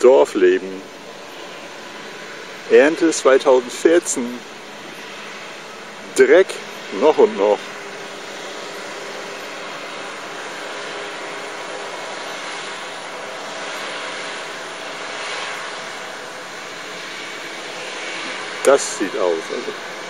Dorfleben. Ernte 2014. Dreck noch und noch. Das sieht aus. Also.